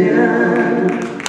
Yeah.